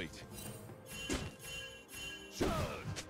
complete. Not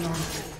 Red